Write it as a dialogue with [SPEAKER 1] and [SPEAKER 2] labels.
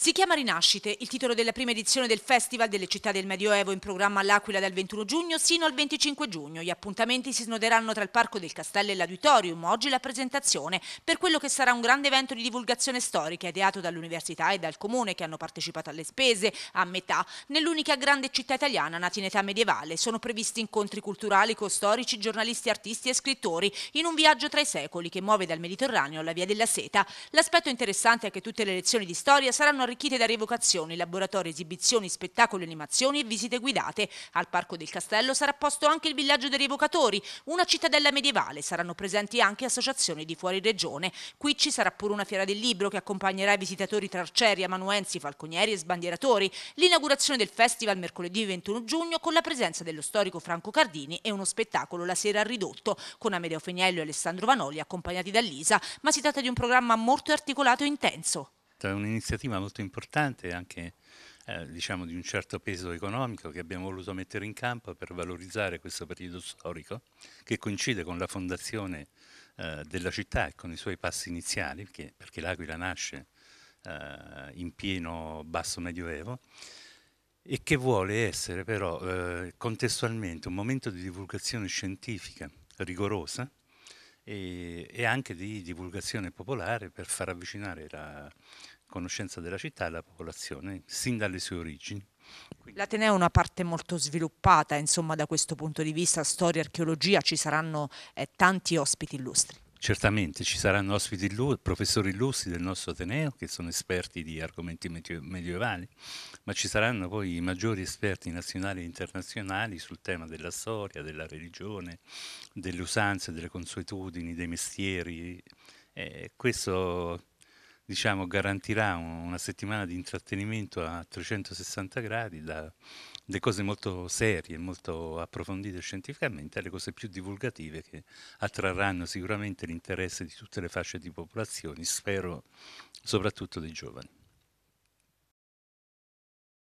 [SPEAKER 1] Si chiama Rinascite, il titolo della prima edizione del Festival delle città del Medioevo in programma all'Aquila dal 21 giugno sino al 25 giugno. Gli appuntamenti si snoderanno tra il Parco del Castello e l'Auditorium. Oggi la presentazione per quello che sarà un grande evento di divulgazione storica ideato dall'università e dal comune che hanno partecipato alle spese a metà nell'unica grande città italiana nata in età medievale. Sono previsti incontri culturali con storici, giornalisti, artisti e scrittori in un viaggio tra i secoli che muove dal Mediterraneo alla Via della Seta. L'aspetto interessante è che tutte le lezioni di storia saranno arricchite da rievocazioni, laboratori, esibizioni, spettacoli, animazioni e visite guidate. Al Parco del Castello sarà posto anche il villaggio dei rievocatori, una cittadella medievale. Saranno presenti anche associazioni di fuori regione. Qui ci sarà pure una fiera del libro che accompagnerà i visitatori tra arcieri, amanuensi, falconieri e sbandieratori. L'inaugurazione del festival mercoledì 21 giugno con la presenza dello storico Franco Cardini e uno spettacolo la sera ridotto con Amedeo Feniello e Alessandro Vanoli accompagnati da Lisa, ma si tratta di un programma molto articolato e intenso.
[SPEAKER 2] È un'iniziativa molto importante anche eh, diciamo di un certo peso economico che abbiamo voluto mettere in campo per valorizzare questo periodo storico che coincide con la fondazione eh, della città e con i suoi passi iniziali, perché, perché l'Aquila nasce eh, in pieno basso medioevo e che vuole essere però eh, contestualmente un momento di divulgazione scientifica rigorosa e, e, anche di divulgazione popolare per far avvicinare la conoscenza della città alla popolazione sin dalle sue origini.
[SPEAKER 1] L'Ateneo è una parte molto sviluppata, insomma, da questo punto di vista, storia, archeologia, ci saranno eh, tanti ospiti illustri.
[SPEAKER 2] Certamente ci saranno ospiti illustri, professori illustri del nostro Ateneo che sono esperti di argomenti medievali, ma ci saranno poi i maggiori esperti nazionali e internazionali sul tema della storia, della religione, delle usanze, delle consuetudini, dei mestieri. E questo diciamo, garantirà una settimana di intrattenimento a 360 gradi, dalle cose molto serie, molto approfondite scientificamente, alle cose più divulgative che attrarranno sicuramente l'interesse di tutte le fasce di popolazioni, spero soprattutto dei giovani.